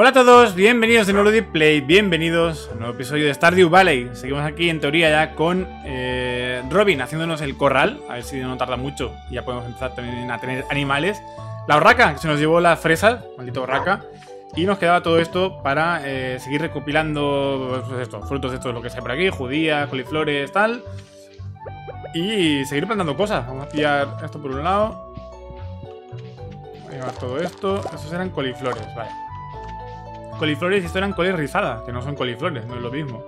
Hola a todos, bienvenidos de nuevo a Play, bienvenidos a un nuevo episodio de Stardew Valley. Seguimos aquí en teoría ya con eh, Robin haciéndonos el corral, a ver si no tarda mucho y ya podemos empezar también a tener animales. La horraca, que se nos llevó las fresas, maldito horraca. Y nos quedaba todo esto para eh, seguir recopilando pues frutos de esto, lo que sea por aquí, judías, coliflores, tal. Y seguir plantando cosas. Vamos a pillar esto por un lado. Voy a llevar todo esto. Estos eran coliflores, vale. Coliflores y esto eran coles rizadas, que no son coliflores, no es lo mismo.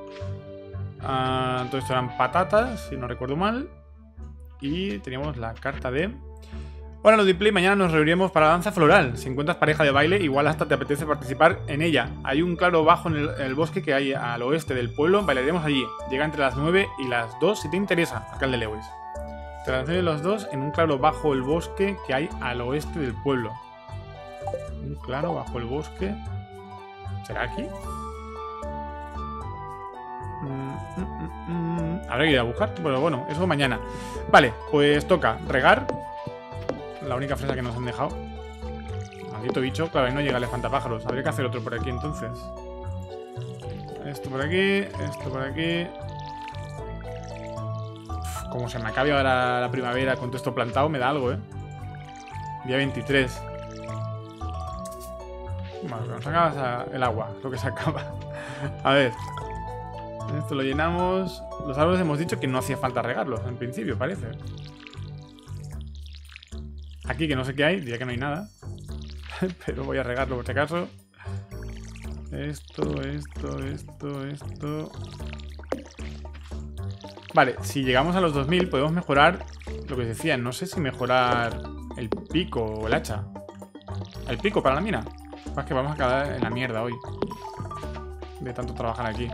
Ah, todo esto eran patatas, si no recuerdo mal. Y teníamos la carta de... Hola Play, mañana nos reuniremos para la danza floral. Si encuentras pareja de baile, igual hasta te apetece participar en ella. Hay un claro bajo en el, bosque que hay al oeste del pueblo, bailaremos allí. Llega entre las 9 y las 2 si te interesa, alcalde Lewis. Te las 9 y las 2 en un claro bajo el bosque que hay al oeste del pueblo. Un claro bajo el bosque ¿Será aquí? Mm, mm, mm, Habrá que ir a buscar, pero bueno, eso mañana. Vale, pues toca regar. La única fresa que nos han dejado. Maldito bicho. Claro, ahí no llega el espantapájaros. Habría que hacer otro por aquí entonces. Esto por aquí, esto por aquí. como se me acabe ahora la primavera con todo esto plantado, me da algo, ¿eh? Día 23. Bueno, nos acaba el agua, lo que se acaba. A ver. Esto lo llenamos. Los árboles hemos dicho que no hacía falta regarlos, en principio, parece. Aquí, que no sé qué hay, diría que no hay nada. Pero voy a regarlo por si acaso. Esto, esto, esto, esto... Vale, si llegamos a los 2000 podemos mejorar lo que decía. No sé si mejorar el pico o el hacha. El pico para la mina. Es que vamos a quedar en la mierda hoy. De tanto trabajar aquí.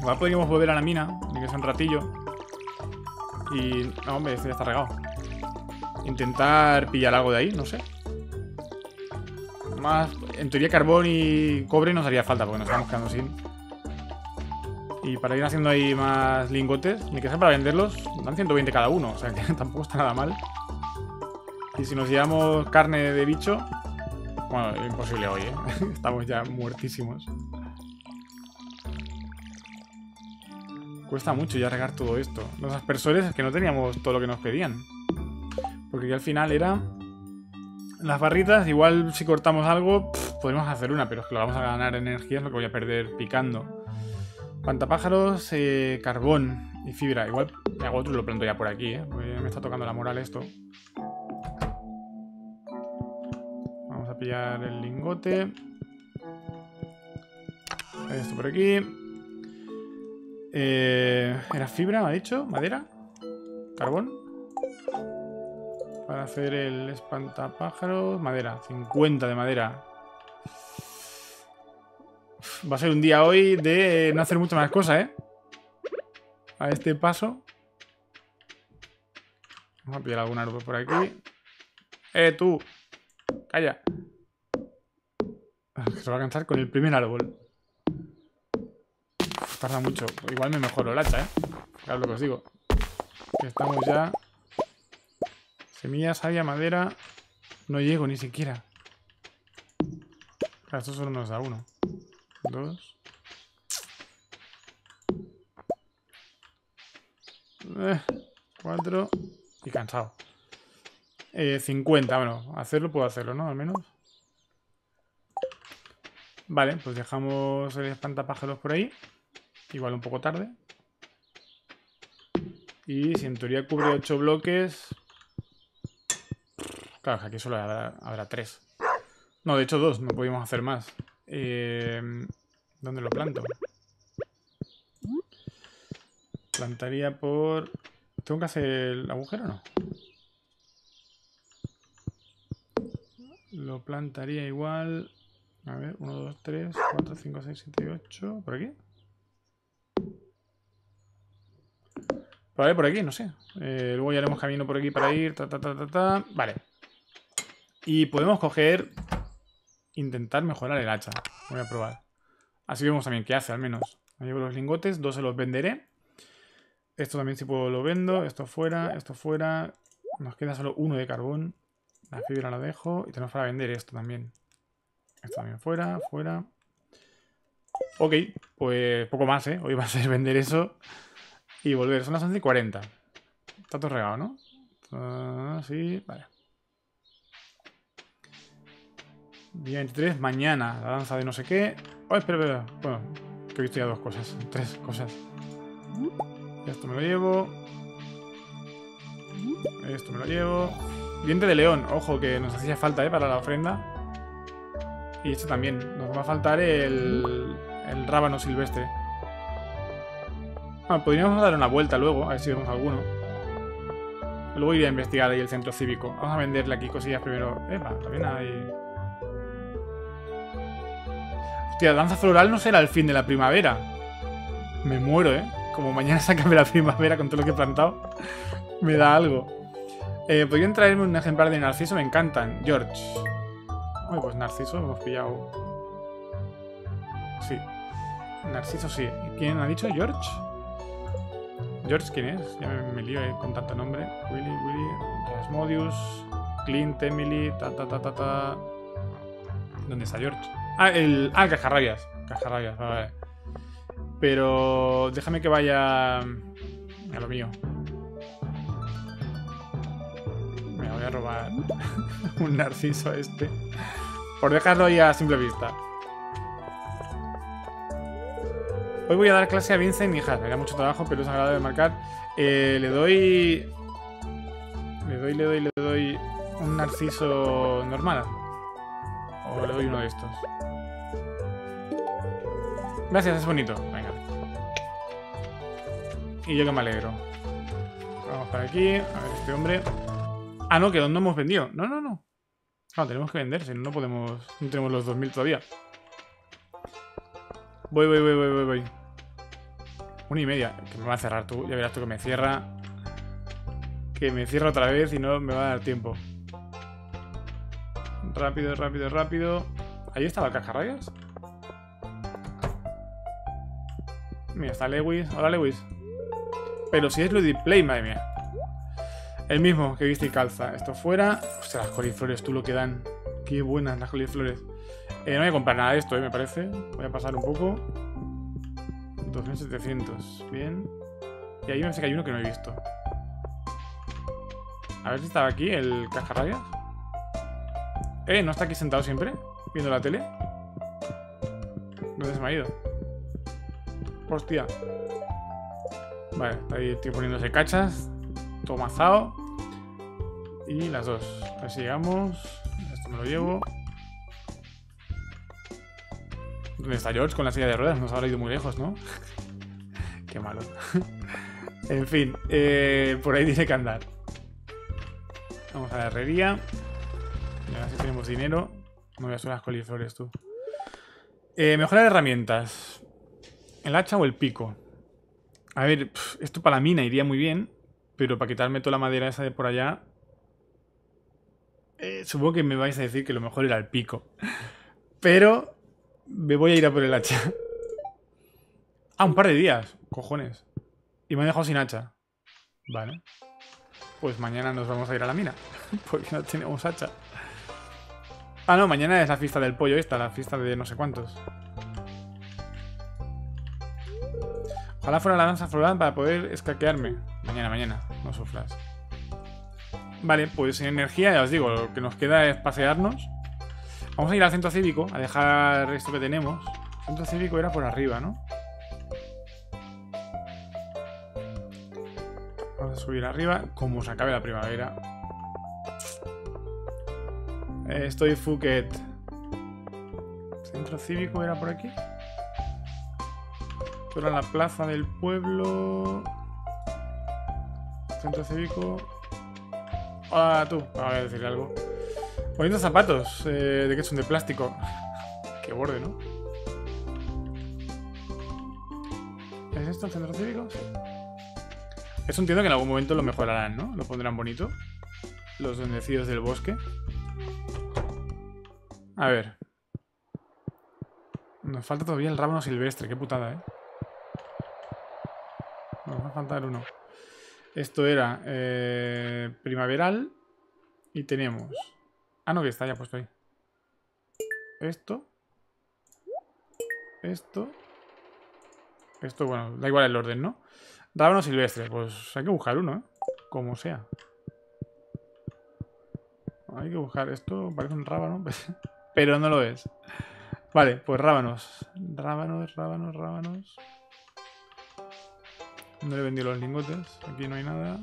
Igual podríamos volver a la mina, ni que sea un ratillo. Y... No, hombre, este ya está regado. Intentar pillar algo de ahí, no sé. Más... En teoría carbón y cobre nos haría falta, porque nos estamos quedando sin. Y para ir haciendo ahí más lingotes, ni que sea para venderlos, dan 120 cada uno, o sea que tampoco está nada mal. Y si nos llevamos carne de bicho, bueno, imposible hoy, ¿eh? Estamos ya muertísimos. Cuesta mucho ya regar todo esto. Los aspersores es que no teníamos todo lo que nos pedían. Porque al final era... Las barritas, igual si cortamos algo, podemos hacer una, pero es que lo vamos a ganar energía, es lo que voy a perder picando. Pantapájaros, eh, carbón y fibra. Igual hago otro y lo planto ya por aquí, ¿eh? Me está tocando la moral esto. Pillar el lingote. Esto por aquí. Eh, ¿Era fibra, me ha dicho? ¿Madera? ¿Carbón? Para hacer el espantapájaros. Madera, 50 de madera. Va a ser un día hoy de no hacer mucho más cosas, ¿eh? A este paso. Vamos a pillar algún árbol por aquí. ¡Eh, tú! ¡Calla! Se va a cansar con el primer árbol. tarda mucho. Igual me mejoro el hacha, ¿eh? Claro lo que os digo. estamos ya... Semilla, savia, madera... No llego ni siquiera. Claro, estos solo nos da uno. Dos... Eh, cuatro... Y cansado. Eh, 50, bueno, hacerlo puedo hacerlo, ¿no? Al menos. Vale, pues dejamos el espantapájaros por ahí. Igual un poco tarde. Y si en teoría cubre 8 bloques... Claro, aquí solo habrá, 3. No, de hecho 2, no podemos hacer más. Eh, ¿Dónde lo planto? Plantaría por... ¿Tengo que hacer el agujero o no? Lo plantaría igual... A ver, 1, 2, 3, 4, 5, 6, 7, 8. ¿Por aquí? Vale, por aquí, no sé. Eh, luego ya haremos camino por aquí para ir. Ta, ta, ta, ta, ta. Vale. Y podemos coger... Intentar mejorar el hacha. Voy a probar. Así vemos también qué hace, al menos. Me llevo los lingotes, dos se los venderé. Esto también si puedo lo vendo. Esto fuera, esto fuera. Nos queda solo uno de carbón. La fibra la dejo. Y tenemos para vender esto también. Esto también fuera, fuera. Ok, pues poco más, ¿eh? Hoy va a ser vender eso y volver. Son las 11 y 40. Está todo regado, ¿no? Ah, sí, vale. Día 23, mañana, la danza de no sé qué. Oh, espera, espera. Bueno, que he visto ya dos cosas. Tres cosas. Esto me lo llevo. Esto me lo llevo. Diente de león. Ojo, que nos hacía falta, ¿eh? Para la ofrenda. Y este también. Nos va a faltar el, el rábano silvestre. Ah, podríamos dar una vuelta luego, a ver si vemos alguno. Luego iré a investigar ahí el centro cívico. Vamos a venderle aquí cosillas primero. Epa, también hay... Hostia, danza floral no será el fin de la primavera. Me muero, ¿eh? Como mañana se acabe la primavera con todo lo que he plantado. me da algo. Eh, ¿Podrían traerme un ejemplar de Narciso? Me encantan. George. Uy, pues Narciso hemos pillado. Sí. Narciso sí. ¿Quién ha dicho? ¿George? ¿George quién es? Ya me, me lío eh, con tanto nombre. Willy, Willy, Rasmodius, Clint, Emily, ta ta ta ta ta. ¿Dónde está George? Ah, el. Ah, Cajarrabias. Cajarrabias, vale. Pero déjame que vaya a lo mío. Voy a robar un narciso este. Por dejarlo ahí a simple vista. Hoy voy a dar clase a Vincent y Has. Me da mucho trabajo, pero es agradable de marcar. Eh, le doy... Le doy, le doy, le doy un narciso normal. O le doy uno de estos. Gracias, es bonito. Venga. Y yo que me alegro. Vamos para aquí. A ver, este hombre. Ah, no, que no hemos vendido. No, no, no. No, tenemos que vender, si no, no podemos. No tenemos los 2000 todavía. Voy, voy, voy, voy, voy, voy. Una y media. Que me va a cerrar tú. Ya verás tú que me cierra. Que me cierra otra vez y no me va a dar tiempo. Rápido, rápido, rápido. Ahí estaba cajarrayas. Mira, está Lewis. Hola, Lewis. Pero si es Ludy Play, madre mía. El mismo que viste y calza. Esto fuera. Hostia, las coliflores, tú lo que dan. Qué buenas las coliflores. Eh, no voy a comprar nada de esto, eh, me parece. Voy a pasar un poco. 2700. Bien. Y ahí me parece que hay uno que no he visto. A ver si estaba aquí el cajarrayas. Eh, ¿no está aquí sentado siempre? Viendo la tele. ¿Dónde se me ha ido? Hostia. Vale, ahí estoy poniéndose cachas. Tomazao. Y las dos. A ver si llegamos. Esto me lo llevo. ¿Dónde está George con la silla de ruedas? Nos habrá ido muy lejos, ¿no? Qué malo. en fin, eh, por ahí tiene que andar. Vamos a la herrería. Y ahora si tenemos dinero. No a las coliflores, tú. Eh, mejorar herramientas. ¿El hacha o el pico? A ver, esto para la mina iría muy bien. Pero para quitarme toda la madera esa de por allá... Eh, supongo que me vais a decir que lo mejor era el pico. Pero me voy a ir a por el hacha. Ah, un par de días. Cojones. Y me ha dejado sin hacha. Vale. Pues mañana nos vamos a ir a la mina. Porque no tenemos hacha. Ah, no, mañana es la fiesta del pollo esta, la fiesta de no sé cuántos. Ojalá fuera la danza floral para poder escaquearme. Mañana, mañana, no sufras. Vale, pues en energía, ya os digo, lo que nos queda es pasearnos. Vamos a ir al centro cívico, a dejar esto que tenemos. Centro cívico era por arriba, ¿no? Vamos a subir arriba, como se acabe la primavera. Eh, estoy Phuket. ¿Centro cívico era por aquí? Esto era la plaza del pueblo. Centro cívico. Ah, tú. A ver, decirle algo. Poniendo zapatos. Eh, ¿De qué son? De plástico. Qué borde, ¿no? ¿Es esto el centro cívico? Sí. Eso entiendo que en algún momento lo mejorarán, ¿no? Lo pondrán bonito. Los bendecidos del bosque. A ver. Nos falta todavía el rábano silvestre. Qué putada, ¿eh? Nos va a faltar uno. Esto era eh, primaveral. Y tenemos... Ah, no, que está ya puesto ahí. esto. Esto. Esto, bueno, da igual el orden, ¿no? Rábano silvestre, pues hay que buscar uno, ¿eh? Como sea. Hay que buscar esto, parece un rábano, pero no lo es. Vale, pues rábanos. Rábanos, rábanos, rábanos. No le vendido los lingotes. Aquí no hay nada.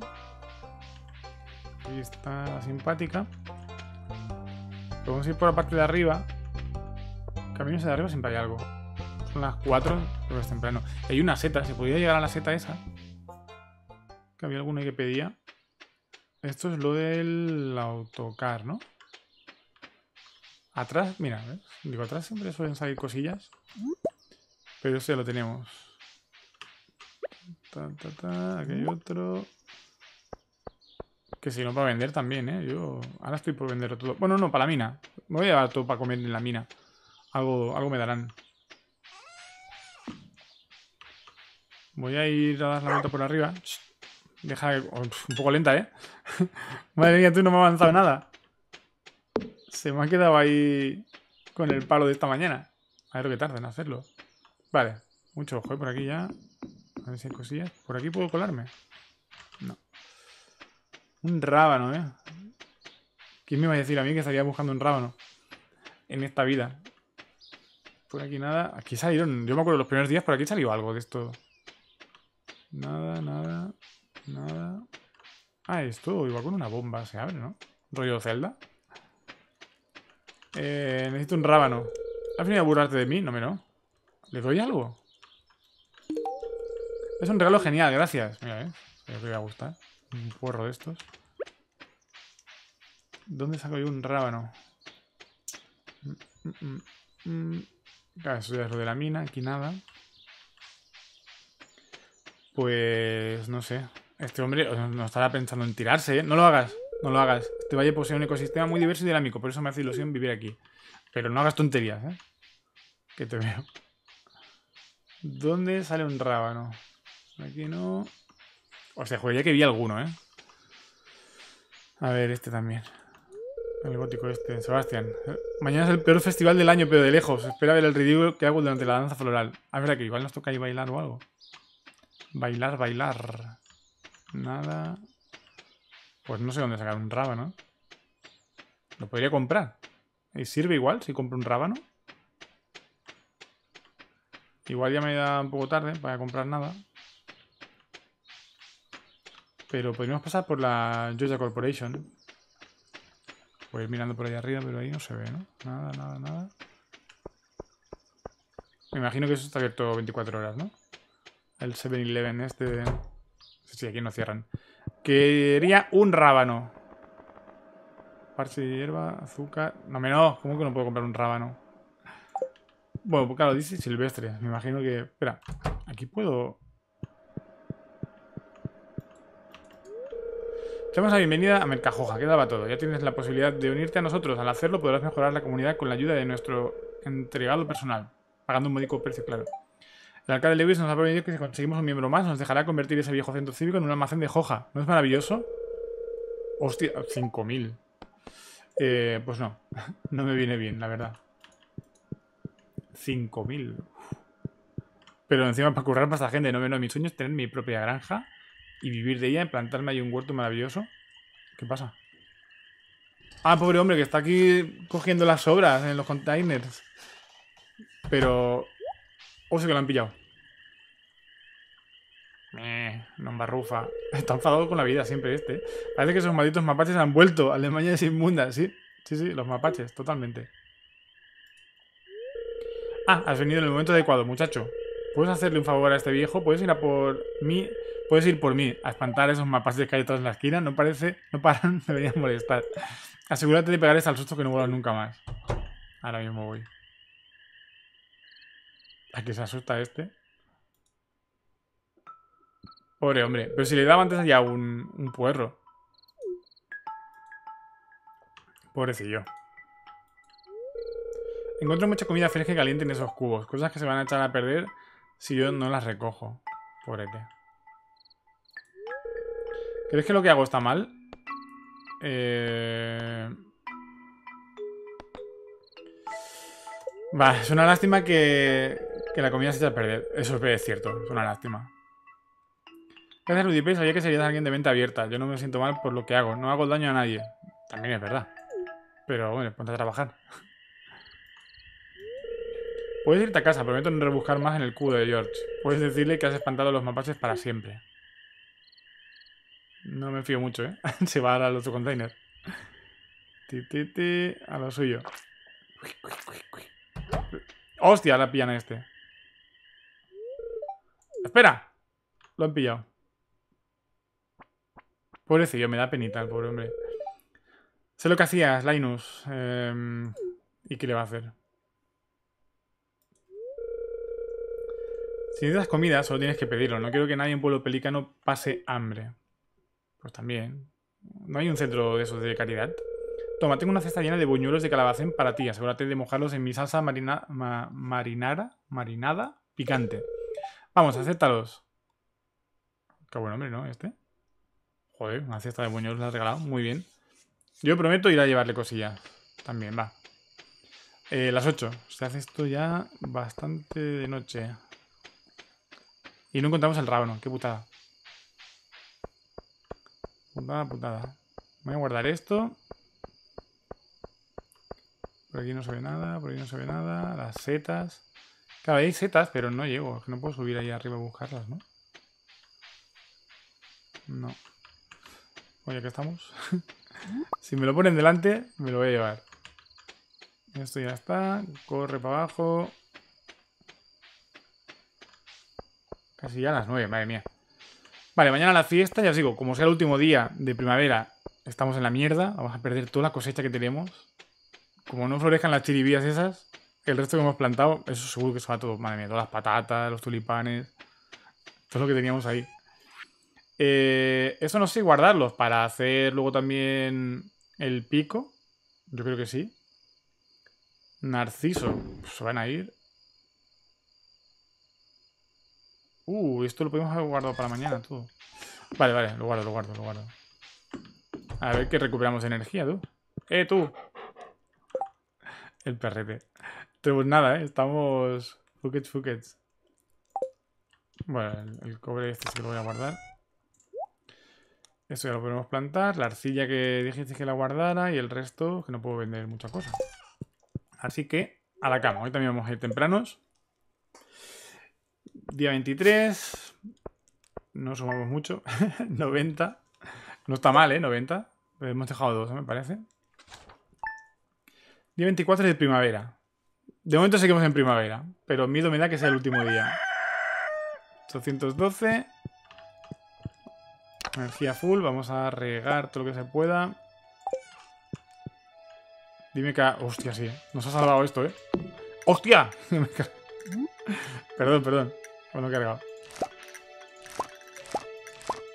Aquí está simpática. Vamos a ir por la parte de arriba. Caminos de arriba siempre hay algo. Son las 4, pero es temprano. Hay una seta, se podría llegar a la seta esa. Que había alguna que pedía. Esto es lo del autocar, ¿no? Atrás, mira, ¿ves? Digo, atrás siempre suelen salir cosillas. Pero ese lo tenemos. Aquí hay otro. Que si no para vender también, ¿eh? Yo ahora estoy por vender todo. Bueno, no, para la mina. Me voy a llevar todo para comer en la mina. Algo, algo me darán. Voy a ir a dar la vuelta por arriba. Deja... Un poco lenta, ¿eh? Madre mía, tú no me has avanzado nada. Se me ha quedado ahí con el palo de esta mañana. A ver lo que tarda en hacerlo. Vale. Mucho ojo, ¿eh? Por aquí ya. A ver si hay cosillas. ¿Por aquí puedo colarme? No. Un rábano, ¿eh? ¿Quién me iba a decir a mí que estaría buscando un rábano? En esta vida. Por aquí nada. Aquí salieron... Yo me acuerdo los primeros días, por aquí salió algo de esto. Nada, nada. Nada. Ah, esto igual con una bomba se abre, ¿no? Rollo Zelda. Eh, necesito un rábano. ¿Has venido a burlarte de mí? No me no. ¿Le doy algo? Es un regalo genial, gracias. Mira, ¿eh? Creo que me va a gustar. Un porro de estos. ¿Dónde saco yo un rábano? Mm, mm, mm, eso ya es lo de la mina. Aquí nada. Pues... no sé. Este hombre no estará pensando en tirarse, ¿eh? No lo hagas. No lo hagas. Este valle posee un ecosistema muy diverso y dinámico. Por eso me hace ilusión vivir aquí. Pero no hagas tonterías, ¿eh? Que te veo. ¿Dónde sale un rábano? Aquí no. O sea, ya que vi alguno, ¿eh? A ver, este también. El gótico este, Sebastián. Mañana es el peor festival del año, pero de lejos. Espera ver el ridículo que hago durante la danza floral. A ver, aquí igual nos toca ahí bailar o algo. Bailar, bailar. Nada. Pues no sé dónde sacar un rábano. Lo podría comprar. ¿Y sirve igual si compro un rábano? Igual ya me da un poco tarde para comprar nada. Pero podríamos pasar por la Georgia Corporation. Voy a ir mirando por ahí arriba, pero ahí no se ve, ¿no? Nada, nada, nada. Me imagino que eso está abierto 24 horas, ¿no? El 7-Eleven este... Sí, sí, aquí no cierran. Quería un rábano. Parche de hierba, azúcar... No, me no. ¿Cómo que no puedo comprar un rábano? Bueno, pues claro, dice silvestre. Me imagino que... Espera, aquí puedo... damos la bienvenida a Mercajoja, quedaba todo. Ya tienes la posibilidad de unirte a nosotros. Al hacerlo podrás mejorar la comunidad con la ayuda de nuestro entregado personal, pagando un módico precio, claro. El alcalde Lewis nos ha prometido que si conseguimos un miembro más nos dejará convertir ese viejo centro cívico en un almacén de Joja. ¿No es maravilloso? Hostia, 5.000. Eh, pues no, no me viene bien, la verdad. 5.000. Pero encima para currar para esta gente, no, no, mi sueño es tener mi propia granja y vivir de ella, plantarme ahí un huerto maravilloso. ¿Qué pasa? Ah, pobre hombre, que está aquí cogiendo las sobras en los containers. Pero... Oh, sí que lo han pillado. Eh, no barrufa. Está enfadado con la vida siempre este. Parece que esos malditos mapaches han vuelto. Alemania es inmunda, sí. Sí, sí, los mapaches, totalmente. Ah, has venido en el momento adecuado, muchacho. ¿Puedes hacerle un favor a este viejo? ¿Puedes ir a por mí Puedes ir por mí a espantar esos mapas de que hay en la esquina. No parece, no paran, deberían molestar. Asegúrate de pegarles al susto que no vuelvan nunca más. Ahora mismo voy. ¿A qué se asusta este? Pobre hombre. Pero si le daba antes ya un, un puerro. Pobrecillo. Encuentro mucha comida fresca y caliente en esos cubos. Cosas que se van a echar a perder si yo no las recojo. Pobrete. ¿Crees que lo que hago está mal? Eh... Va, es una lástima que, que la comida se echa a perder. Eso es cierto, es una lástima. Gracias, Ludipay. Sabía que serías alguien de mente abierta. Yo no me siento mal por lo que hago. No hago daño a nadie. También es verdad. Pero bueno, ponte a trabajar. Puedes irte a casa, prometo no rebuscar más en el cubo de George. Puedes decirle que has espantado a los mapaches para siempre. No me fío mucho, ¿eh? Se va al otro container. Ti, a lo suyo. ¡Hostia! La pillan a este. ¡Espera! Lo han pillado. Pobrecillo, me da penita el pobre hombre. Sé lo que hacías, Linus. Em, ¿Y qué le va a hacer? Si necesitas comida, solo tienes que pedirlo. No quiero que nadie en Pueblo Pelícano pase hambre. Pues también. ¿No hay un centro de esos de caridad? Toma, tengo una cesta llena de buñuelos de calabacín para ti. Asegúrate de mojarlos en mi salsa marina, marinara, marinada picante. Vamos, acéptalos. Qué buen hombre, ¿no? Este. Joder, una cesta de buñuelos la has regalado. Muy bien. Yo prometo ir a llevarle cosillas. También, va. Eh, las 8. Se hace esto ya bastante de noche. Y no encontramos el rábano. Qué putada. Putada, putada. Voy a guardar esto. Por aquí no se ve nada, por aquí no se ve nada. Las setas. Claro, hay setas, pero no llego. Es que no puedo subir ahí arriba a buscarlas, ¿no? No. Oye, aquí estamos. si me lo ponen delante, me lo voy a llevar. Esto ya está. Corre para abajo. Casi ya a las 9, madre mía. Vale, mañana la fiesta, ya os digo, como sea el último día de primavera, estamos en la mierda. Vamos a perder toda la cosecha que tenemos. Como no florezcan las chiribías esas, el resto que hemos plantado, eso seguro que se va todo. Madre mía, todas las patatas, los tulipanes, todo lo que teníamos ahí. Eh, eso no sé guardarlos para hacer luego también el pico. Yo creo que sí. Narciso, pues se van a ir. Uh, esto lo podemos haber guardado para mañana, todo. Vale, vale, lo guardo, lo guardo, lo guardo. A ver que recuperamos energía, tú. ¡Eh, tú! El perrete. Tenemos nada, ¿eh? Estamos... Fuckets, fuckets. Bueno, el, cobre este sí que lo voy a guardar. Esto ya lo podemos plantar. La arcilla que dijiste que la guardara. Y el resto que no puedo vender mucha cosa. Así que a la cama. Hoy también vamos a ir tempranos. Día 23. No sumamos mucho. 90. No está mal, ¿eh? 90. hemos dejado dos, me parece. Día 24 es de primavera. De momento seguimos en primavera. Pero miedo me da que sea el último día. 812. Energía full. Vamos a regar todo lo que se pueda. Dime que... Hostia, sí. Nos ha salvado esto, ¿eh? ¡Hostia! perdón, perdón. Bueno, he cargado.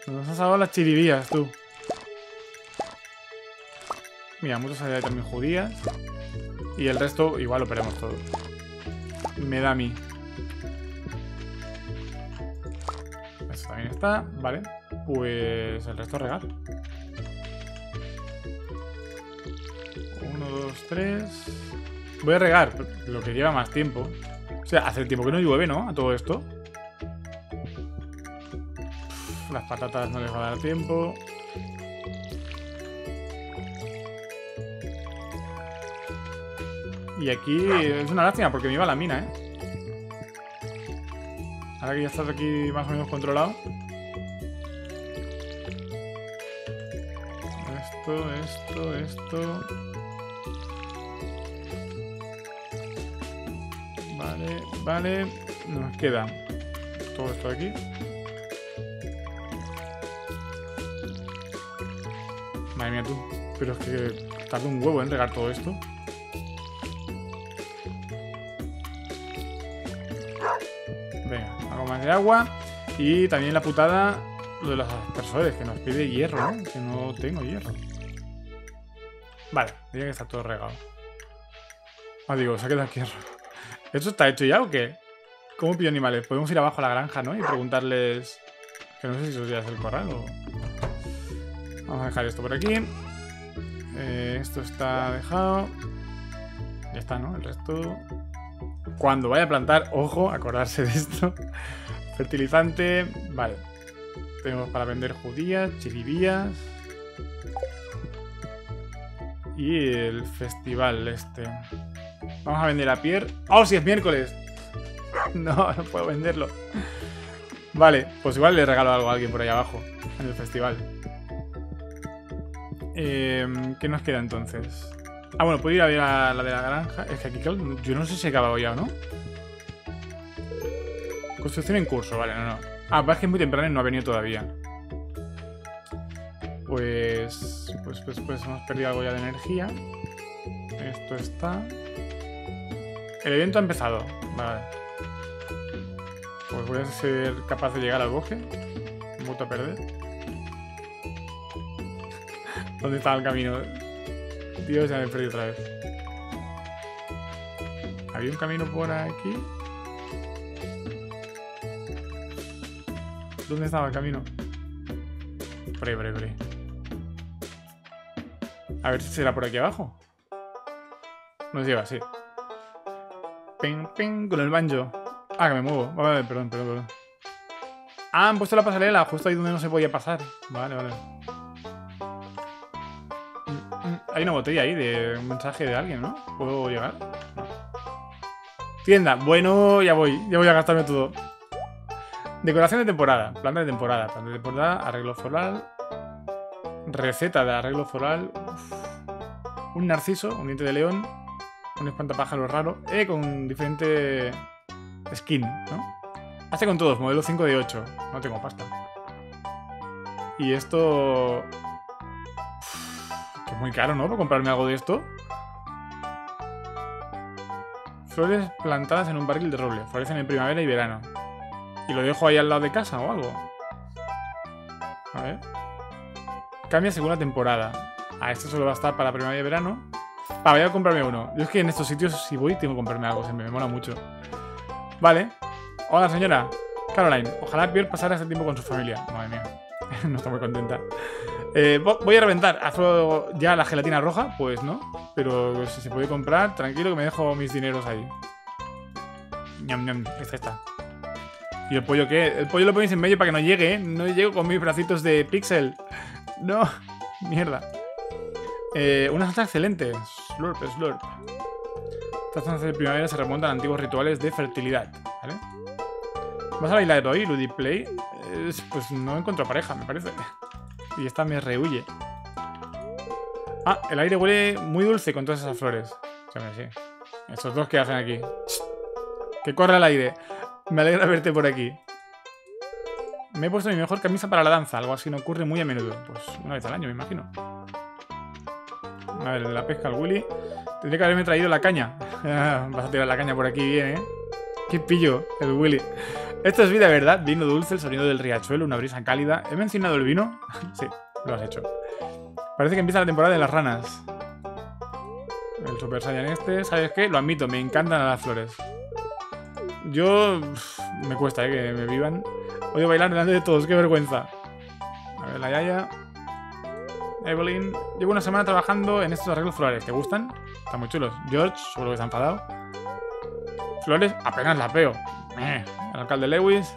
Nos has salvado las chiribías, tú. Mira, muchas hay también judías. Y el resto igual lo perdemos todo. Me da a mí. Eso también está. Vale. Pues el resto regal. Uno, dos, tres. Voy a regar lo que lleva más tiempo. O sea, hace tiempo que no llueve, ¿no? A todo esto. Las patatas no les va a dar tiempo. Y aquí es una lástima porque me iba la mina, ¿eh? Ahora que ya estás aquí más o menos controlado. Esto, esto, esto. Vale, vale. Nos queda todo esto de aquí. Madre mía tú. Pero es que tarda un huevo en regar todo esto. Venga, algo más de agua. Y también la putada, lo de los aspersores, que nos pide hierro, ¿no? Que no tengo hierro. Vale, diría que está todo regado. Ah, digo, se ha quedado hierro. ¿Esto está hecho ya o qué? ¿Cómo pillo animales? Podemos ir abajo a la granja, ¿no? Y preguntarles... Que no sé si eso ya es el corral o... Vamos a dejar esto por aquí. Eh, esto está dejado. Ya está, ¿no? El resto... cuando vaya a plantar, ojo, acordarse de esto. Fertilizante, vale. Tenemos para vender judías, chiribías. Y el festival este. Vamos a vender a Pierre. ¡Oh, si es miércoles! No, no puedo venderlo. Vale, pues igual le regalo algo a alguien por ahí abajo, en el festival. Em, ¿Qué nos queda entonces? Ah, bueno, puedo ir a ver la de la granja. Es que aquí, yo no sé si he acabado ya o no. Construcción en curso, vale, no, no. Ah, es que es muy temprano y no ha venido todavía. Pues, pues, pues, pues hemos perdido algo ya de energía. Esto está. El evento ha empezado. Vale. Pues voy a ser capaz de llegar al bosque. Vuelto a perder. ¿Dónde está el camino? Dios, ya me perdido otra vez. ¿Había un camino por aquí? ¿Dónde estaba el camino? Por ahí, por. A ver si será por aquí abajo. Nos lleva, sí. Ping, ping, con el banjo. Ah, que me muevo. Vale, perdón, perdón, perdón. Ah, han puesto la pasarela justo ahí donde no se podía pasar. Vale, vale. Hay una botella ahí de un mensaje de alguien, ¿no? ¿Puedo llegar? Tienda. Bueno, ya voy. Ya voy a gastarme todo. Decoración de temporada. Planta de temporada. Planta de temporada. Arreglo floral. Receta de arreglo floral. Un narciso. Un diente de león. Un espantapájaro raro. Eh, con diferente skin, ¿no? Hace con todos, modelo 5 de 8. No tengo pasta. Y esto... muy caro, ¿no? Para comprarme algo de esto. Flores plantadas en un barril de roble. Florecen en primavera y verano. ¿Y lo dejo ahí al lado de casa o algo? A ver. Cambia según la temporada. Ah, esto solo va a estar para primavera y verano. Ah, voy a comprarme uno. Yo es que en estos sitios, si voy, tengo que comprarme algo. Se me, mola mucho. Vale. Hola, señora. Caroline. Ojalá Pierre pasara ese tiempo con su familia. Madre mía. no está muy contenta. Eh, voy a reventar. ¿Hago ya la gelatina roja? Pues no. Pero si se puede comprar, tranquilo que me dejo mis dineros ahí. Ñam, ñam. Esta está. ¿Y el pollo qué? El pollo lo ponéis en medio para que no llegue, ¿eh? No llego con mis bracitos de pixel. No. Mierda. Eh, una salsa excelente. Slurp, slurp. Estas zonas de primavera se remontan a antiguos rituales de fertilidad. ¿Vas a bailar hoy, Ludiplay? Play? pues no encuentro pareja, me parece. Y esta me rehuye. Ah, el aire huele muy dulce con todas esas flores. Sí, sí. Esos dos que hacen aquí. Que corre el aire. Me alegra verte por aquí. Me he puesto mi mejor camisa para la danza. Algo así no ocurre muy a menudo. Pues una vez al año, me imagino. A ver, la pesca al Willy. Tendría que haberme traído la caña. Vas a tirar la caña por aquí bien, ¿eh? Qué pillo, el Willy. Esto es vida, ¿verdad? Vino dulce, el sonido del riachuelo, una brisa cálida. ¿He mencionado el vino? sí, lo has hecho. Parece que empieza la temporada de las ranas. El Super Saiyan este, ¿sabes qué? Lo admito, me encantan las flores. Yo... me cuesta, ¿eh? Que me vivan. Odio bailar delante de todos, qué vergüenza. A ver, la Yaya. Evelyn, llevo una semana trabajando en estos arreglos florales. ¿Te gustan? Están muy chulos. George, seguro que ha enfadado. Flores, apenas las veo. Eh, el alcalde Lewis.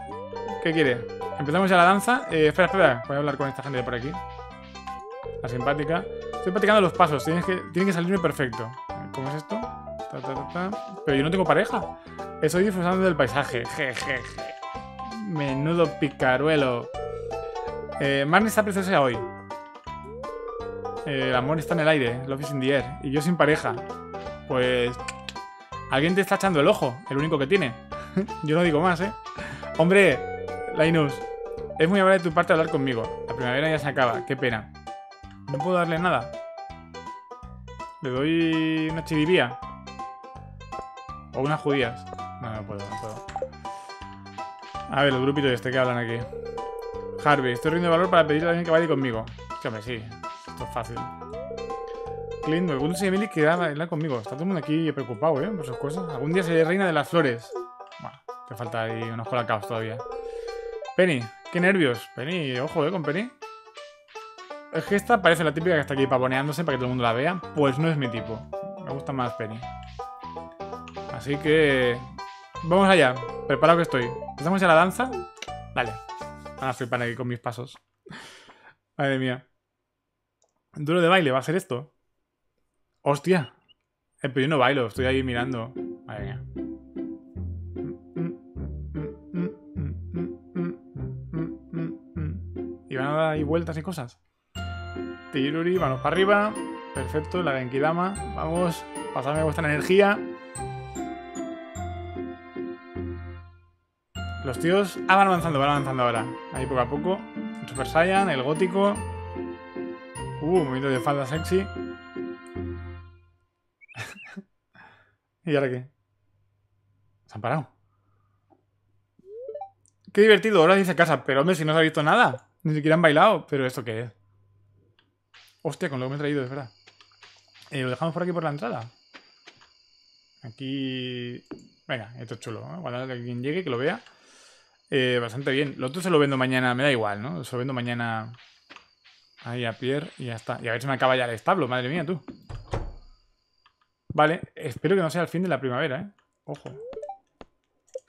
¿Qué quiere? ¿Empezamos ya la danza? Eh, espera, espera. Voy a hablar con esta gente de por aquí. La simpática. Estoy practicando los pasos. Tienes que, tiene que salirme perfecto. ¿Cómo es esto? Pero yo no tengo pareja. Estoy disfrutando del paisaje. Jejeje. Menudo picaruelo. Eh, Marnie está preciosa hoy. Eh, el amor está en el aire, love is in the air. Y yo sin pareja. Pues... Alguien te está echando el ojo, el único que tiene. yo no digo más, ¿eh? Hombre, Linus, es muy amable de tu parte hablar conmigo. La primavera ya se acaba, qué pena. No puedo darle nada. Le doy una chiribía. O unas judías. No, no puedo, no puedo. A ver, el grupito este que hablan aquí. Harvey, estoy riendo valor para pedirle a alguien que vaya conmigo. Sí, sí es fácil. Clint, algún día Emily queda conmigo. Está todo el mundo aquí preocupado, ¿eh? Por sus cosas. Algún día seré reina de las flores. Bueno, te falta ahí unos colacaos todavía. Penny, qué nervios. Penny, ojo, ¿eh? Con Penny. Es que esta parece la típica que está aquí pavoneándose para que todo el mundo la vea. Pues no es mi tipo. Me gusta más Penny. Así que... Vamos allá. Preparado que estoy. ¿Empezamos ya la danza? Vale. Van a flipar aquí con mis pasos. Madre mía. Duro de baile, ¿va a ser esto? ¡Hostia! Eh, pero yo no bailo, estoy ahí mirando. Madre mía. Y van a dar ahí vueltas y cosas. Tiruri, vamos para arriba. Perfecto, la Genkidama. Vamos, pasadme vuestra energía. Los tíos ah, van avanzando, van avanzando ahora. Ahí poco a poco. Super Saiyan, el gótico. Uh, movimiento de falda sexy. ¿Y ahora qué? Se han parado. Qué divertido, ahora dice casa. Pero hombre, si no se ha visto nada. Ni siquiera han bailado. ¿Pero esto qué es? Hostia, con lo que me he traído, es verdad. Eh, lo dejamos por aquí por la entrada. Aquí... Venga, esto es chulo. ¿eh? Cuando alguien llegue, que lo vea. Eh, bastante bien. Lo otro se lo vendo mañana, me da igual, ¿no? Se lo vendo mañana ahí a Pierre y ya está. Y a ver si me acaba ya el establo, madre mía, tú. Vale, espero que no sea el fin de la primavera, ¿eh? Ojo.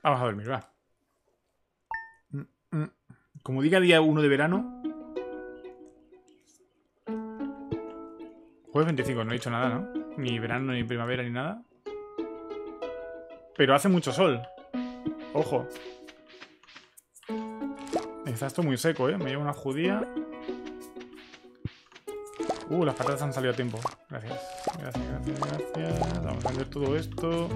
Vamos a dormir, va. Mm, mm. Como diga día 1 de verano... Jueves 25, no he dicho nada, ¿no? Ni verano, ni primavera, ni nada. Pero hace mucho sol. Ojo. Está esto muy seco, ¿eh? Me lleva una judía. Uh, las patatas han salido a tiempo. Gracias. Gracias, gracias, gracias. Vamos a vender todo esto.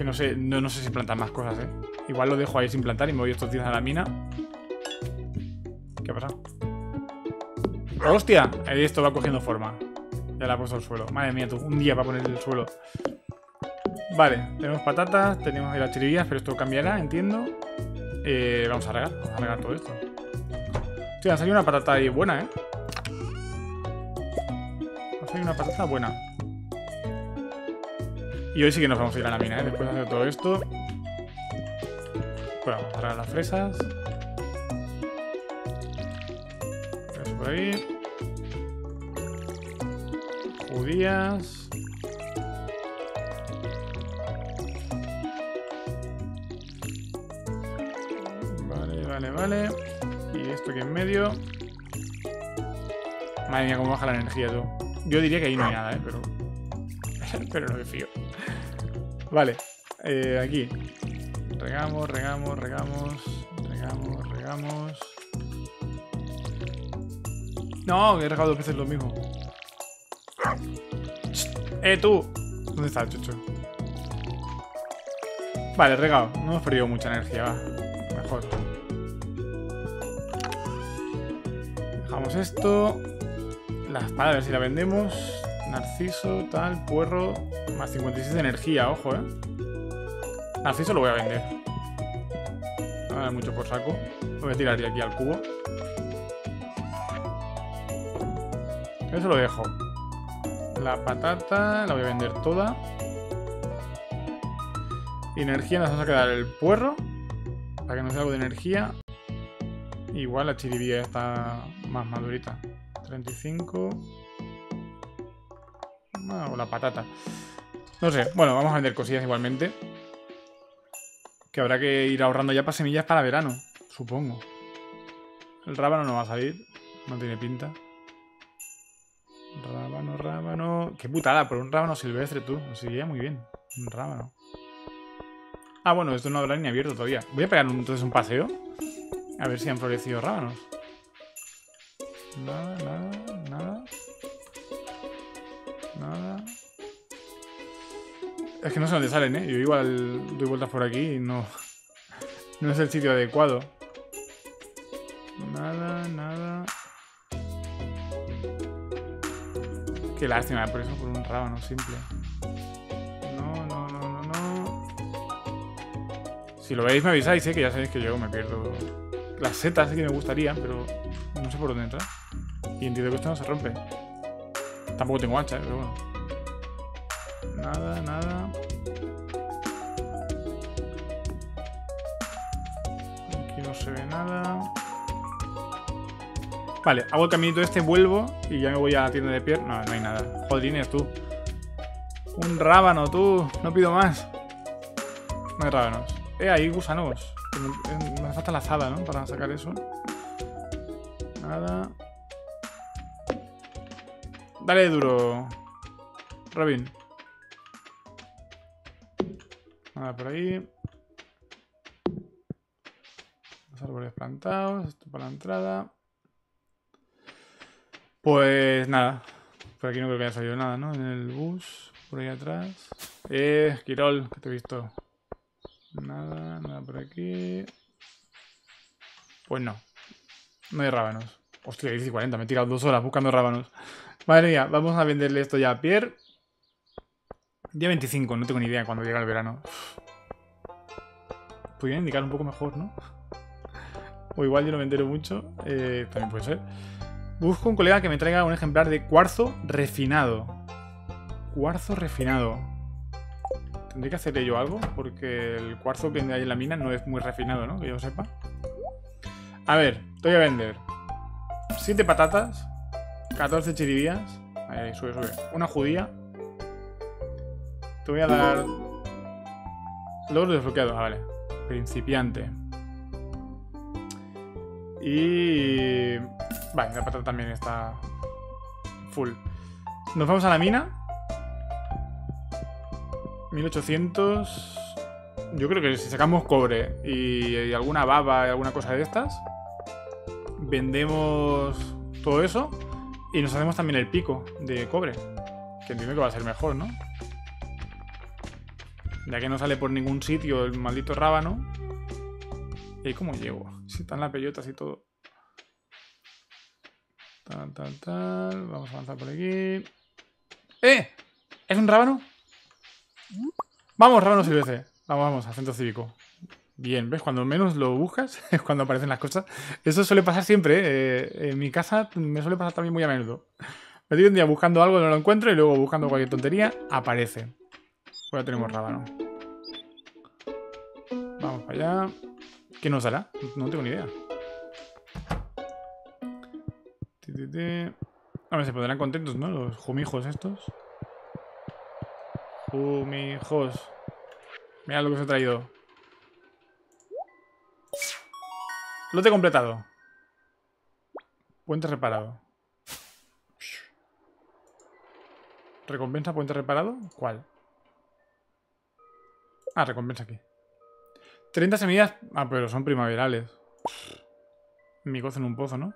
Que no sé, no, no sé si plantar más cosas, ¿eh? Igual lo dejo ahí sin plantar y me voy estos días a la mina. ¿Qué ha pasado? ¡Hostia! Esto va cogiendo forma. Ya la ha puesto el suelo. Madre mía, tú. Un día para poner el suelo. Vale, tenemos patatas, tenemos ahí las chiriguillas, pero esto cambiará, entiendo. Eh, vamos a regar, vamos a regar todo esto. Hostia, ha salido una patata ahí buena, ¿eh? Ha salido una patata buena. Y hoy sí que nos vamos a ir a la mina, ¿eh? Después de hacer todo esto. Pues vamos a las fresas. Eso por ahí. Judías. Vale, vale, vale. Y esto aquí en medio. Madre mía, cómo baja la energía, tú. Yo diría que ahí no hay nada, ¿eh? Pero... Pero no me fío. Vale. Eh, aquí. Regamos, regamos, regamos. Regamos, regamos. No, he regado dos veces lo mismo. ¡Eh, tú! ¿Dónde está el chucho? Vale, regado. No hemos perdido mucha energía, va. Mejor. Dejamos esto. La espada, a ver si la vendemos. Narciso, tal, puerro. Más 56 de energía, ojo, eh. Narciso lo voy a vender. No me da mucho por saco. Voy a tirar ya aquí al cubo. Eso lo dejo. La patata la voy a vender toda. Energía nos vamos a quedar el puerro. Para que nos dé algo de energía. Igual la chiribía está más madurita. 35. o la patata. No sé. Bueno, vamos a vender cosillas igualmente. Que habrá que ir ahorrando ya para semillas para verano. Supongo. El rábano no va a salir. No tiene pinta. Rábano, rábano. Qué putada, por un rábano silvestre, tú. Nos muy bien. Un rábano. Ah, bueno, esto no habrá ni abierto todavía. Voy a pegar entonces un paseo. A ver si han florecido rábanos. Nada, nada, nada. Nada. Es que no sé dónde salen, ¿eh? Yo igual doy vueltas por aquí y no... No es el sitio adecuado. Nada, nada. Qué lástima, por eso por un rábano simple. No, no, no, no, no. Si lo veis me avisáis, ¿eh? que ya sabéis que yo me pierdo. Las setas sí que me gustarían, pero no sé por dónde entrar. Y entiendo que esto no se rompe. Tampoco tengo hacha, ¿eh? pero bueno. Vale, hago el caminito este, vuelvo y ya me voy a la tienda de Pierre. No, no hay nada. Jodines, tú. Un rábano, tú. No pido más. No hay rábanos. Eh, hay gusanos. Me, me falta la azada, ¿no? Para sacar eso. Nada. Dale duro. Robin. Nada por ahí. Los árboles plantados. Esto para la entrada. Pues nada. Por aquí no creo que haya salido nada, ¿no? En el bus. Por ahí atrás. Eh, Quirol, que te he visto. Nada, nada por aquí. Pues no. No hay rábanos. Hostia, 10 y 40. Me he tirado dos horas buscando rábanos. Madre mía, vamos a venderle esto ya a Pierre. Día 25, no tengo ni idea cuando llega el verano. Podría indicar un poco mejor, ¿no? O igual yo no me entero mucho. Eh, también puede ser. Busco un colega que me traiga un ejemplar de cuarzo refinado. Cuarzo refinado. Tendré que hacerle yo algo, porque el cuarzo que hay en la mina no es muy refinado, ¿no? Que yo sepa. A ver, voy a vender 7 patatas, 14 chiribías. Ahí, sube, sube. Una judía. Te voy a dar... Logro desbloqueado. Ah, vale. Principiante. Y... Vale, la patata también está full. Nos vamos a la mina. 1800... Yo creo que si sacamos cobre y, y alguna baba y alguna cosa de estas, vendemos todo eso y nos hacemos también el pico de cobre. Que entiendo que va a ser mejor, ¿no? Ya que no sale por ningún sitio el maldito rábano. ¿Y cómo llego? Si están las pelotas y todo. Vamos a avanzar por aquí. ¡Eh! ¿Es un rábano? Vamos, rábano silvestre. Vamos, vamos, al centro cívico. Bien, ¿ves? Cuando menos lo buscas es cuando aparecen las cosas. Eso suele pasar siempre, ¿eh? eh en mi casa me suele pasar también muy a menudo. Me tiro un día buscando algo, no lo encuentro y luego buscando cualquier tontería, aparece. Ya tenemos rábano. Vamos para allá. ¿Qué nos dará? No tengo ni idea. A ver, se pondrán contentos, ¿no? Los jumijos estos. Jumijos. Mira lo que os he traído. Lote completado. Puente reparado. ¿Recompensa puente reparado? ¿Cuál? Ah, recompensa aquí. 30 semillas. Ah, pero son primaverales. Mi gozo en un pozo, ¿no?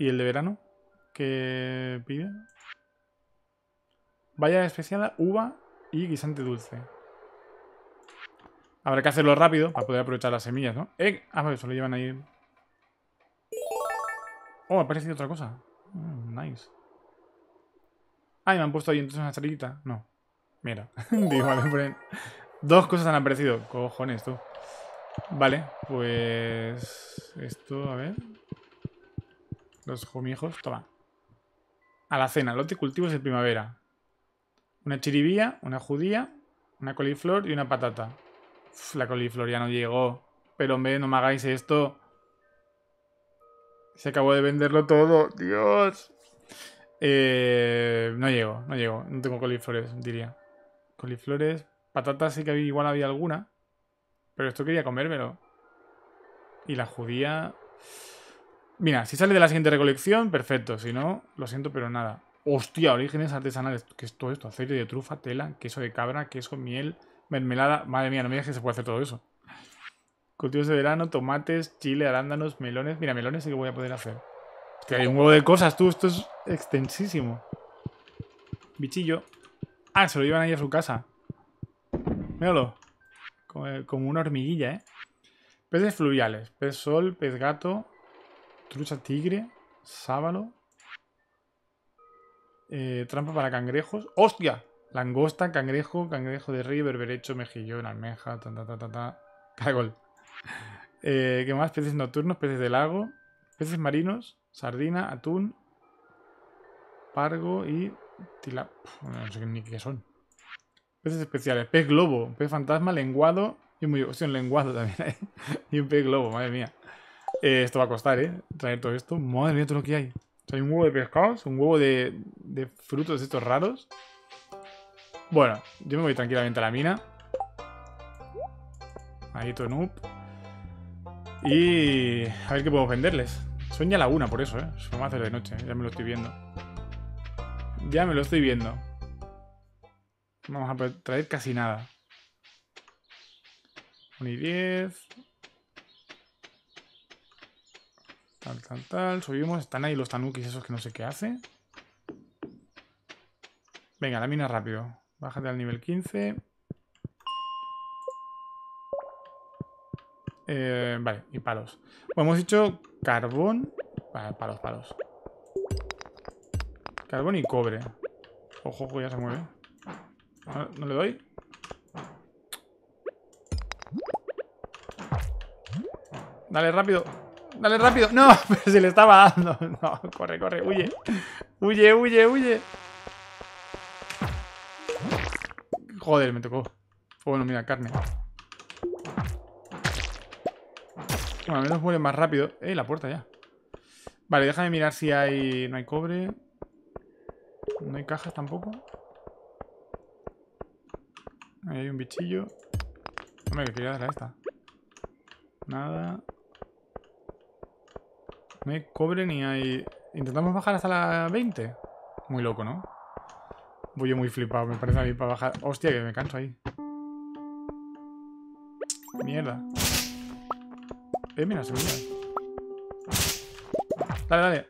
¿Y el de verano? ¿Qué pide? Vaya especiada, uva y guisante dulce. Habrá que hacerlo rápido para poder aprovechar las semillas, ¿no? ¡Eh! Ah, vale, solo llevan ahí. Oh, ha aparecido otra cosa. Mm, nice. Ah, me han puesto ahí entonces una estrellita. No. Mira. Digo, vale, ponen... Dos cosas han aparecido. Cojones, tú. Vale, pues... Esto, a ver. Los jomijos. Toma. A la cena. Lote cultivos de primavera. Una chiribía, una judía, una coliflor y una patata la coliflor ya no llegó. Pero hombre, no me hagáis esto. Se acabó de venderlo todo. Dios. Eh, no llego, no llego. No tengo coliflores, diría. Coliflores. Patatas sí que había, igual había alguna. Pero esto quería comérmelo. Y la judía... Mira, si sale de la siguiente recolección, perfecto. Si no, lo siento, pero nada. Hostia, orígenes artesanales. ¿Qué es todo esto? Aceite de trufa, tela, queso de cabra, queso, miel, Mermelada. Madre mía, no me digas que se puede hacer todo eso. Cultivos de verano, tomates, chile, arándanos, melones. Mira, melones sí que voy a poder hacer. que hay un huevo de cosas, tú. Esto es extensísimo. Bichillo. Ah, se lo llevan ahí a su casa. Míralo. Como, una hormiguilla, ¿eh? Peces fluviales. Pez sol, pez gato. Trucha tigre. Sábalo. Eh, trampa para cangrejos. ¡Hostia! Langosta, cangrejo, cangrejo de río, berberecho, mejillón, almeja, ta ta ta ta ta. Cargol. Eh, ¿Qué más? Peces nocturnos, peces de lago, peces marinos, sardina, atún, pargo y tila... No sé ni qué son. Peces especiales. Pez globo, pez fantasma, lenguado y muy... Hostia, un lenguado también y un pez globo, madre mía. Eh, esto va a costar, ¿eh? Traer todo esto. Madre mía, todo lo que hay. hay un huevo de pescados, un huevo de, de frutos estos raros. Bueno, yo me voy tranquilamente a la mina. Ahí todo noob. Y a ver qué podemos venderles. Son ya la una por eso, ¿eh? Se me a hacer de noche, ya me lo estoy viendo. Ya me lo estoy viendo. Vamos a traer casi nada. 1 y 10. Tal, tal, tal. Subimos. Están ahí los tanukis esos que no sé qué hace. Venga, la mina rápido. Bájate al nivel 15. Eh, vale, y palos. Bueno, hemos dicho carbón. Vale, palos, palos. Carbón y cobre. Ojo, ojo, ya se mueve. ¿No, le doy? Dale, rápido. Dale, rápido. No, pero se le estaba dando. No, corre, corre, huye. Huye, huye, huye. Joder, me tocó. Bueno, mira, carne. Bueno, al menos muere más rápido. Eh, la puerta ya. Vale, déjame mirar si hay... No hay cobre. No hay cajas tampoco. Ahí hay un bichillo. Hombre, que quería darle a esta. Nada. No hay cobre ni hay... ¿Intentamos bajar hasta la 20? Muy loco, ¿no? Voy yo muy flipado, me parece a mí para bajar. Hostia, que me canso ahí. Mierda. Eh, mira, se me Dale, dale.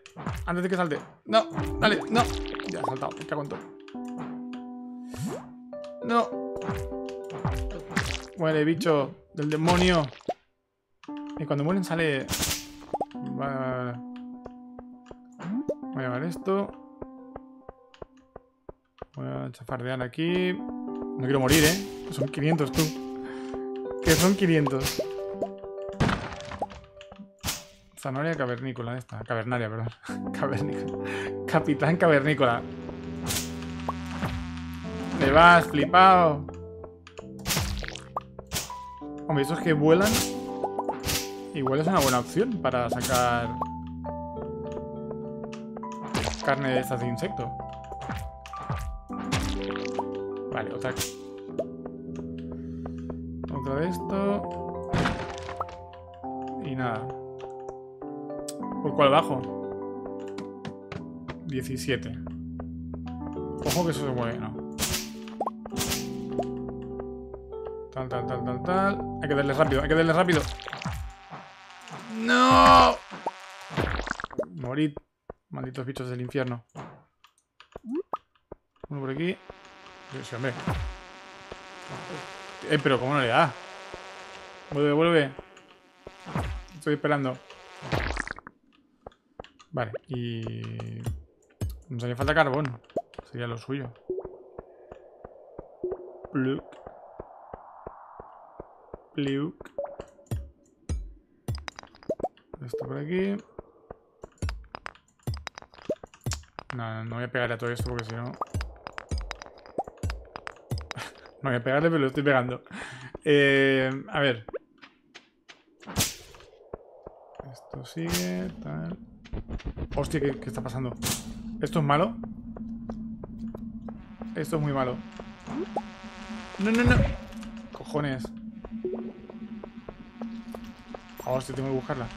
Antes de que salte. No, dale, no. Ya ha saltado, me cago. No. Muere, bicho del demonio. Y cuando mueren sale... Voy a llevar esto. Voy a chafardear aquí. No quiero morir, ¿eh? Son 500, tú. Que son 500. Zanahoria cavernícola esta. Cavernaria, perdón. Cavernícola. Capitán cavernícola. Te vas, flipado. Hombre, esos que vuelan. Igual es una buena opción para sacar carne de estas de insecto. Vale, otra. Otra de esto. Y nada. ¿Por cuál bajo? 17. Ojo que eso se mueve. Tal, tal, tal, tal, tal. Hay que darle rápido, hay que darle rápido. ¡No! Morid. Malditos bichos del infierno. Uno por aquí. Sí, hombre. Eh, pero ¿cómo no le da? Vuelve, vuelve. Estoy esperando. Vale, y... Nos haría falta carbón. Sería lo suyo. Pluk. Pluk. Por aquí. No, no voy a pegarle a todo esto porque si no... no voy a pegarle, pero lo estoy pegando. Eh, a ver. Esto sigue, tal... Hostia, ¿qué, está pasando? ¿Esto es malo? Esto es muy malo. No, no, no. Cojones. Hostia, tengo que buscarla.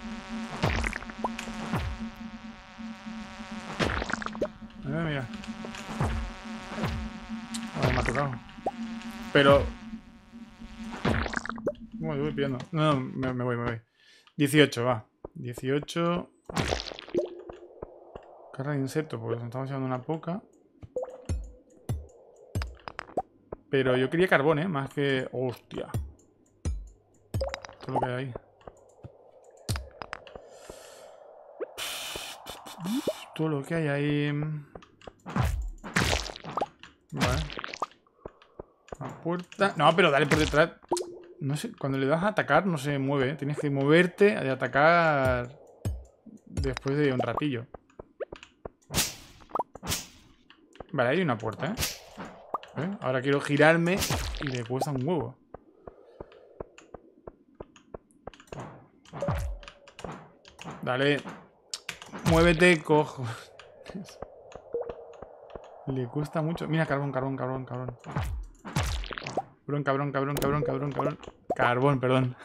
Mira, me ha tocado. Pero... ¿Cómo voy pidiendo? No, no, me, me voy, me voy. 18, va. 18... Carga de insectos, porque nos estamos llevando una poca. Pero yo quería carbón, ¿eh? Más que... ¡Hostia! Todo lo que hay ahí. Todo lo que hay ahí... Vale. La puerta... No, pero dale por detrás. No sé, cuando le das a atacar no se mueve. ¿eh? Tienes que moverte y atacar después de un ratillo. Vale, hay una puerta, ¿eh? ¿eh? Ahora quiero girarme y le cuesta un huevo. Dale. Muévete, cojo. Le cuesta mucho. Mira, carbón, carbón, carbón, carbón. Cabrón, cabrón, cabrón, cabrón, cabrón, cabrón. Carbón, perdón.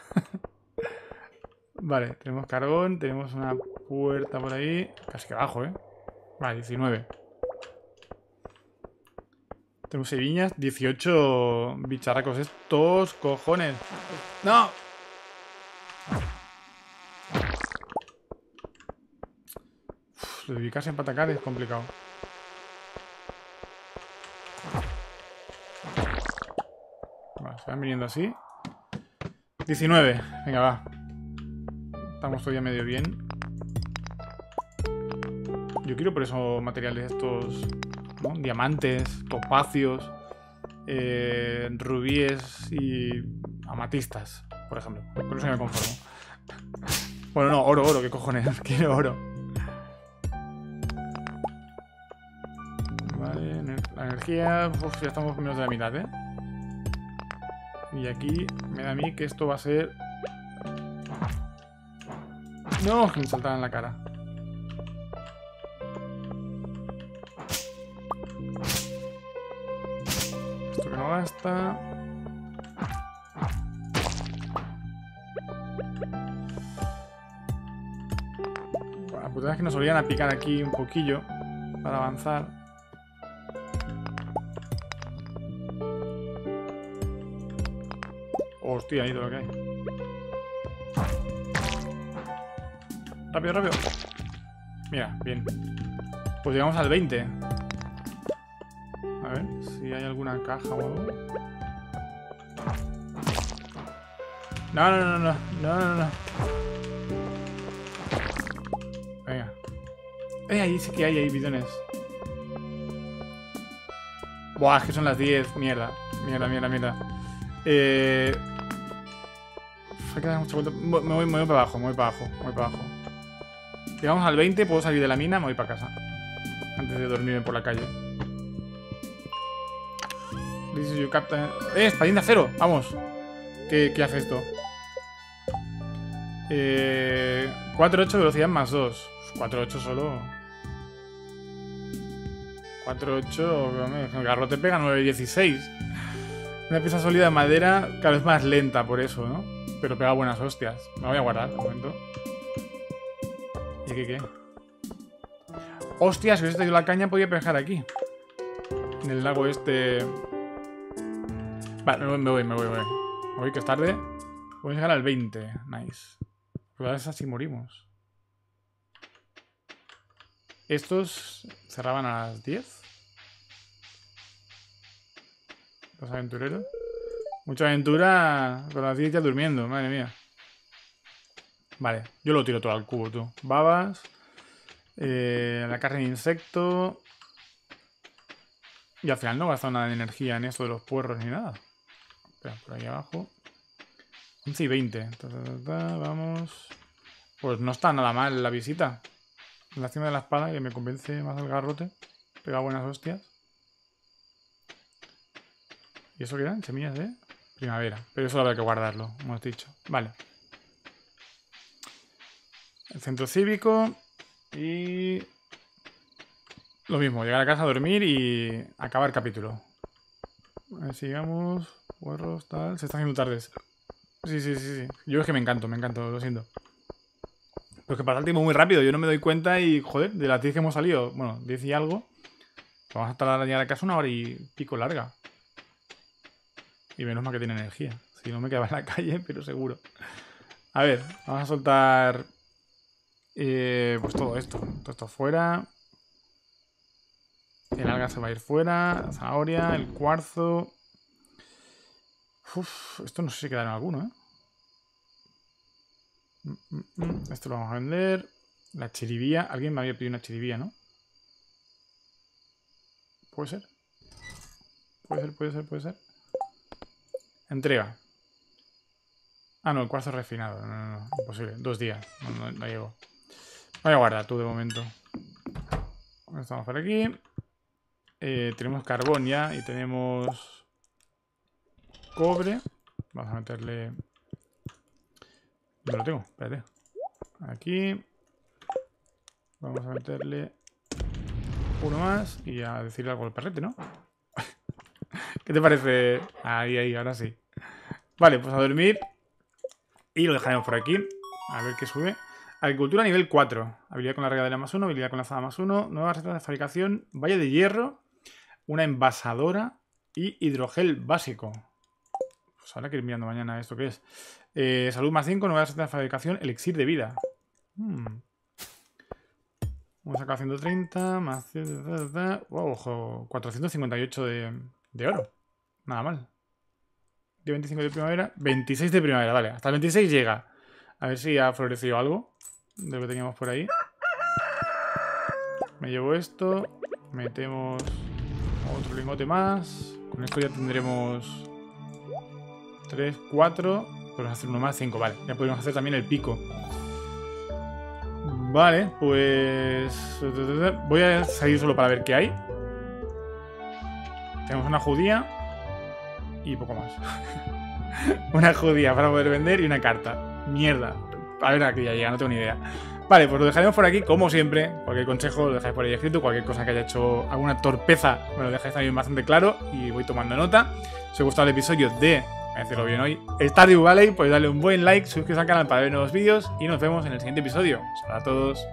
vale, tenemos carbón, tenemos una puerta por ahí. Casi que abajo, ¿eh? Vale, 19. Tenemos seviñas, 18 bicharracos estos, cojones. ¡No! lo de para atacar es complicado. Van viniendo así. 19. Venga, va. Estamos todavía medio bien. Yo quiero por eso materiales estos diamantes, topacios, eh, rubíes y amatistas, por ejemplo. Con eso me conformo. Bueno, no, oro, oro, ¿qué cojones? Quiero oro. Vale, la energía... Uf, ya estamos menos de la mitad, ¿eh? Y aquí me da a mí que esto va a ser... No, que me saltaba en la cara. basta. La putada es que nos olían a picar aquí un poquillo para avanzar. Hostia, ahí todo lo que hay. Rápido, rápido. Mira, bien. Pues llegamos al 20. A ver si hay alguna caja o algo. No, no, no, no, no, no, no. Venga. Eh, ahí sí que hay, hay bidones. Buah, es que son las 10. Mierda, mierda, mierda, mierda. Eh... Hay que dar. Me voy, me voy para abajo, me voy para abajo, me voy para abajo. Llegamos al 20, puedo salir de la mina, me voy para casa. Antes de dormirme por la calle. This is captain. ¡Eh! Espadín de acero. Vamos. ¿Qué, hace esto? Eh, 4-8 velocidad más 2. 4-8 solo. 4-8. El garrote pega 9-16. Una pieza sólida de madera cada vez más lenta por eso, ¿no? Pero pega buenas hostias. Me voy a guardar, un momento. ¿Y qué qué? Hostias, si hubiese tenido la caña podía pegar aquí. En el lago este Vale, me voy, me voy, me voy. Me voy que es tarde. Voy a llegar al 20. Nice. Pero es así morimos. Estos cerraban a las 10. Los aventureros. Mucha aventura con las 10 ya durmiendo, madre mía. Vale, yo lo tiro todo al cubo, tú. Babas. Eh, la carne de insecto. Y al final no gasta nada de energía en esto de los puerros ni nada. Espera, por ahí abajo. 11 y 20. vamos. Pues no está nada mal la visita. La cima de la espada, que me convence más el garrote. Pega buenas hostias. ¿Y eso qué eran? Semillas de primavera. Pero eso habrá que guardarlo, hemos dicho. Vale. El centro cívico. Y... Lo mismo, llegar a casa a dormir y acabar capítulo. A ver, sigamos. Huerros, tal. Se está haciendo tardes. Sí, sí, sí, sí. Yo es que me encanto, me encanto, lo siento. Pero es que pasa el tiempo muy rápido, yo no me doy cuenta y, joder, de las 10 que hemos salido, bueno, 10 y algo, vamos a estar llegar a casa una hora y pico larga. Y menos mal que tiene energía. Si no me quedaba en la calle, pero seguro. A ver, vamos a soltar eh, pues todo esto. Todo esto fuera. El alga se va a ir fuera. La zanahoria, el cuarzo. Uf, esto no sé si quedará en alguno, ¿eh? Mm, mm, mm. Esto lo vamos a vender. La chiribía. Alguien me había pedido una chiribía, ¿no? ¿Puede ser? Puede ser, puede ser, puede ser. Entrega. Ah, no, el cuarzo refinado. No, no, no. Imposible. Dos días. No, no, llego. Voy a guardar tú de momento. Estamos por aquí. Eh, tenemos carbón ya y tenemos cobre. Vamos a meterle... No lo tengo, espérate. Aquí. Vamos a meterle... Uno más y a decirle algo al perrete, ¿no? ¿Qué te parece? Ahí, ahí, ahora sí. Vale, pues a dormir. Y lo dejaremos por aquí. A ver qué sube. Agricultura nivel 4. Habilidad con la regadera más 1, habilidad con la azada más 1. Nuevas recetas de fabricación. Valle de hierro. Una envasadora. Y hidrogel básico. Pues ahora que ir mirando mañana esto que es. Eh, salud más 5, nuevas recetas de fabricación. Elixir de vida. Hmm. Vamos a sacar 130, más... Wow, ojo, 458 de, de oro. Nada mal. Día 25 de primavera. 26 de primavera, vale. Hasta el 26 llega. A ver si ha florecido algo de lo que teníamos por ahí. Me llevo esto. Metemos otro lingote más. Con esto ya tendremos 3, 4. Podemos hacer uno más, 5, vale. Ya podemos hacer también el pico. Vale, pues... Voy a salir solo para ver qué hay. Tenemos una judía y poco más. una judía para poder vender y una carta. Mierda. A ver a qué ya llega, no tengo ni idea. Vale, pues lo dejaremos por aquí, como siempre. Cualquier consejo lo dejáis por ahí escrito. Cualquier cosa que haya hecho alguna torpeza, me lo dejáis también bastante claro y voy tomando nota. Si os ha gustado el episodio de a decirlo bien hoy, Stardew Valley, pues dale un buen like, suscribiros al canal para ver nuevos vídeos y nos vemos en el siguiente episodio. Hola a todos.